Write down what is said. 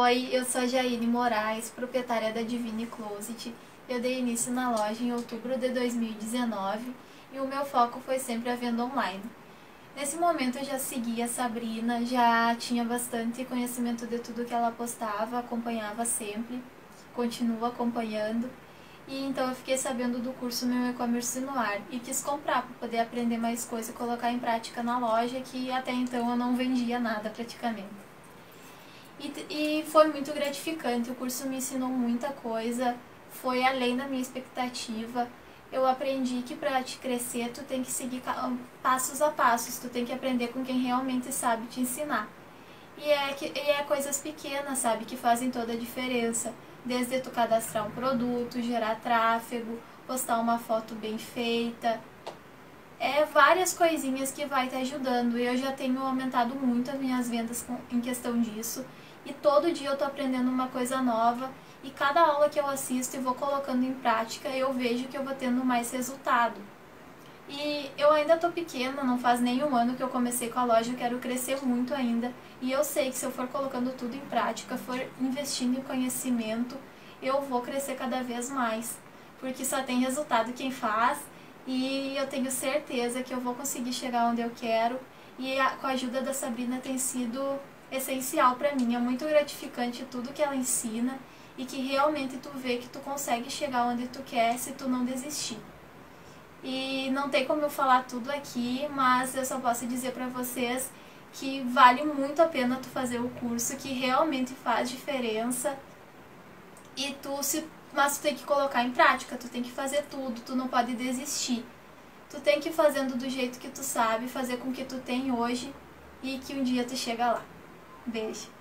Oi, eu sou a Jaine Moraes, proprietária da Divine Closet. Eu dei início na loja em outubro de 2019 e o meu foco foi sempre a venda online. Nesse momento eu já seguia a Sabrina, já tinha bastante conhecimento de tudo que ela postava, acompanhava sempre, continuo acompanhando. E então eu fiquei sabendo do curso Meu E-Commerce no Ar e quis comprar para poder aprender mais coisas e colocar em prática na loja, que até então eu não vendia nada praticamente. E, e foi muito gratificante, o curso me ensinou muita coisa, foi além da minha expectativa. Eu aprendi que para te crescer tu tem que seguir passos a passos, tu tem que aprender com quem realmente sabe te ensinar. E é, que, e é coisas pequenas, sabe, que fazem toda a diferença. Desde tu cadastrar um produto, gerar tráfego, postar uma foto bem feita. É várias coisinhas que vai te ajudando. E eu já tenho aumentado muito as minhas vendas com, em questão disso e todo dia eu tô aprendendo uma coisa nova e cada aula que eu assisto e vou colocando em prática, eu vejo que eu vou tendo mais resultado. E eu ainda tô pequena, não faz nem um ano que eu comecei com a loja, eu quero crescer muito ainda. E eu sei que se eu for colocando tudo em prática, for investindo em conhecimento, eu vou crescer cada vez mais. Porque só tem resultado quem faz e eu tenho certeza que eu vou conseguir chegar onde eu quero. E a, com a ajuda da Sabrina tem sido essencial para mim. É muito gratificante tudo que ela ensina e que realmente tu vê que tu consegue chegar onde tu quer se tu não desistir. E não tem como eu falar tudo aqui, mas eu só posso dizer para vocês que vale muito a pena tu fazer o curso, que realmente faz diferença. E tu se mas tu tem que colocar em prática, tu tem que fazer tudo, tu não pode desistir. Tu tem que ir fazendo do jeito que tu sabe, fazer com que tu tem hoje e que um dia tu chega lá. Beijo.